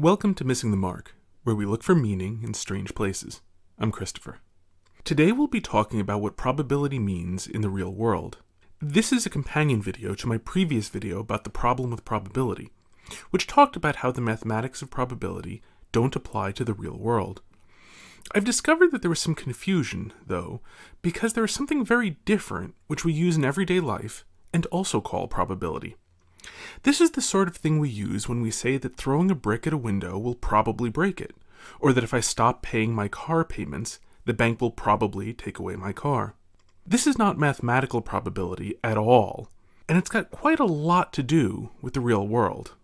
Welcome to Missing the Mark, where we look for meaning in strange places. I'm Christopher. Today we'll be talking about what probability means in the real world. This is a companion video to my previous video about the problem with probability, which talked about how the mathematics of probability don't apply to the real world. I've discovered that there was some confusion, though, because there is something very different which we use in everyday life and also call probability. This is the sort of thing we use when we say that throwing a brick at a window will probably break it, or that if I stop paying my car payments, the bank will probably take away my car. This is not mathematical probability at all, and it's got quite a lot to do with the real world.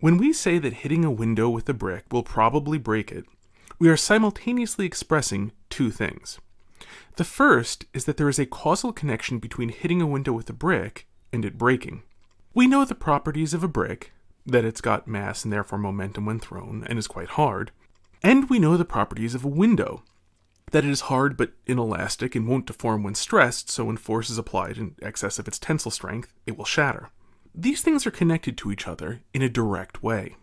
When we say that hitting a window with a brick will probably break it, we are simultaneously expressing two things. The first is that there is a causal connection between hitting a window with a brick and it breaking. We know the properties of a brick, that it's got mass and therefore momentum when thrown and is quite hard, and we know the properties of a window, that it is hard but inelastic and won't deform when stressed, so when force is applied in excess of its tensile strength, it will shatter. These things are connected to each other in a direct way.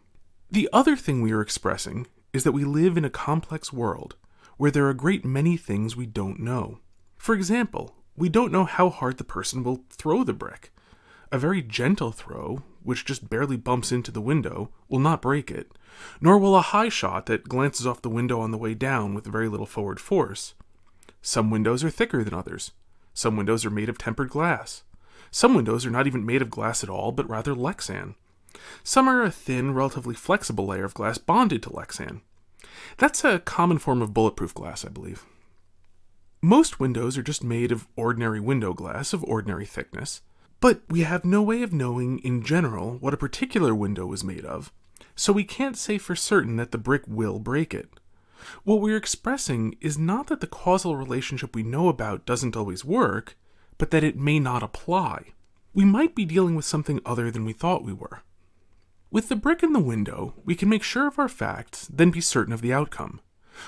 The other thing we are expressing is that we live in a complex world where there are a great many things we don't know. For example, we don't know how hard the person will throw the brick. A very gentle throw, which just barely bumps into the window, will not break it, nor will a high shot that glances off the window on the way down with very little forward force. Some windows are thicker than others. Some windows are made of tempered glass. Some windows are not even made of glass at all, but rather Lexan. Some are a thin, relatively flexible layer of glass bonded to Lexan. That's a common form of bulletproof glass, I believe. Most windows are just made of ordinary window glass of ordinary thickness, but we have no way of knowing in general what a particular window is made of, so we can't say for certain that the brick will break it. What we're expressing is not that the causal relationship we know about doesn't always work, but that it may not apply. We might be dealing with something other than we thought we were. With the brick in the window, we can make sure of our facts, then be certain of the outcome.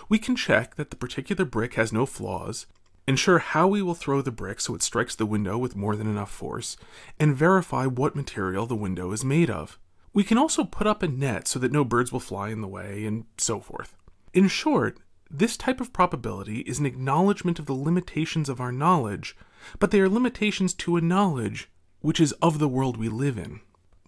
We can check that the particular brick has no flaws, ensure how we will throw the brick so it strikes the window with more than enough force, and verify what material the window is made of. We can also put up a net so that no birds will fly in the way, and so forth. In short, this type of probability is an acknowledgement of the limitations of our knowledge, but they are limitations to a knowledge which is of the world we live in.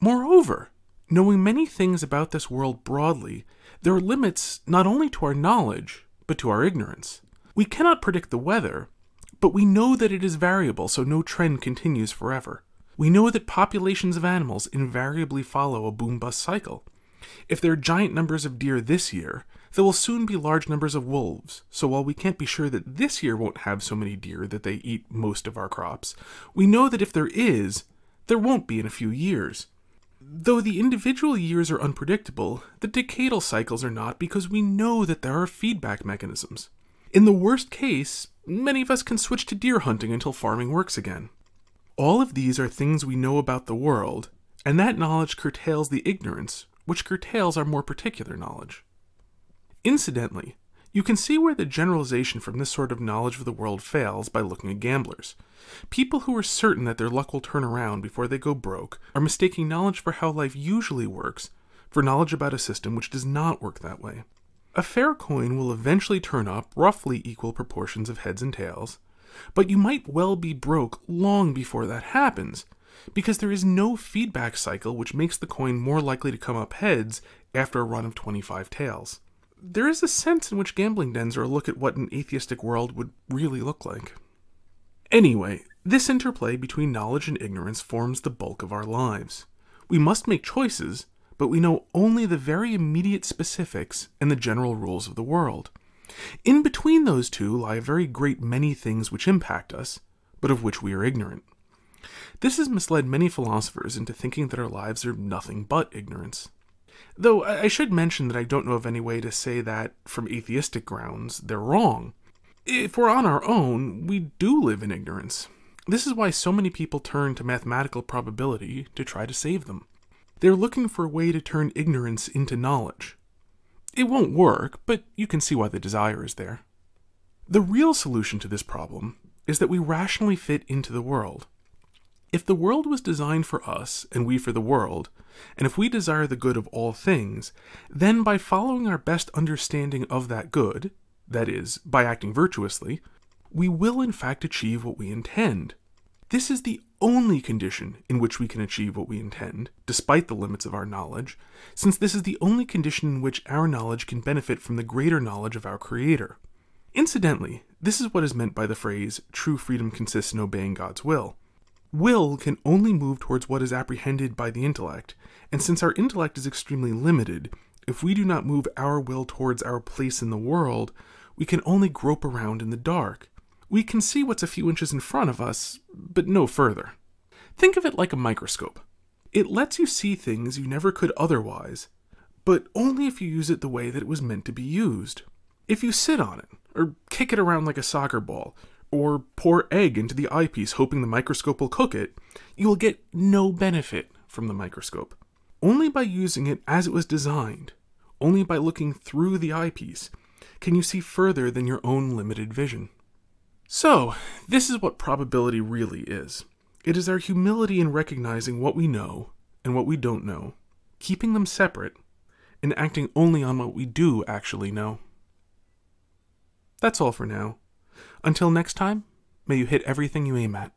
Moreover, knowing many things about this world broadly, there are limits not only to our knowledge, but to our ignorance. We cannot predict the weather, but we know that it is variable, so no trend continues forever. We know that populations of animals invariably follow a boom bust cycle. If there are giant numbers of deer this year, there will soon be large numbers of wolves, so while we can't be sure that this year won't have so many deer that they eat most of our crops, we know that if there is, there won't be in a few years. Though the individual years are unpredictable, the decadal cycles are not because we know that there are feedback mechanisms. In the worst case, many of us can switch to deer hunting until farming works again. All of these are things we know about the world, and that knowledge curtails the ignorance, which curtails our more particular knowledge. Incidentally, you can see where the generalization from this sort of knowledge of the world fails by looking at gamblers. People who are certain that their luck will turn around before they go broke are mistaking knowledge for how life usually works for knowledge about a system which does not work that way. A fair coin will eventually turn up roughly equal proportions of heads and tails, but you might well be broke long before that happens, because there is no feedback cycle which makes the coin more likely to come up heads after a run of 25 tails. There is a sense in which gambling dens are a look at what an atheistic world would really look like. Anyway, this interplay between knowledge and ignorance forms the bulk of our lives. We must make choices, but we know only the very immediate specifics and the general rules of the world. In between those two lie a very great many things which impact us, but of which we are ignorant. This has misled many philosophers into thinking that our lives are nothing but ignorance. Though I should mention that I don't know of any way to say that, from atheistic grounds, they're wrong. If we're on our own, we do live in ignorance. This is why so many people turn to mathematical probability to try to save them. They're looking for a way to turn ignorance into knowledge. It won't work, but you can see why the desire is there. The real solution to this problem is that we rationally fit into the world. If the world was designed for us and we for the world, and if we desire the good of all things, then by following our best understanding of that good, that is, by acting virtuously, we will in fact achieve what we intend. This is the only condition in which we can achieve what we intend, despite the limits of our knowledge, since this is the only condition in which our knowledge can benefit from the greater knowledge of our Creator. Incidentally, this is what is meant by the phrase, true freedom consists in obeying God's will. Will can only move towards what is apprehended by the intellect, and since our intellect is extremely limited, if we do not move our will towards our place in the world, we can only grope around in the dark. We can see what's a few inches in front of us, but no further. Think of it like a microscope. It lets you see things you never could otherwise, but only if you use it the way that it was meant to be used. If you sit on it, or kick it around like a soccer ball, or pour egg into the eyepiece hoping the microscope will cook it, you will get no benefit from the microscope. Only by using it as it was designed, only by looking through the eyepiece, can you see further than your own limited vision. So, this is what probability really is it is our humility in recognizing what we know and what we don't know, keeping them separate, and acting only on what we do actually know. That's all for now. Until next time, may you hit everything you aim at.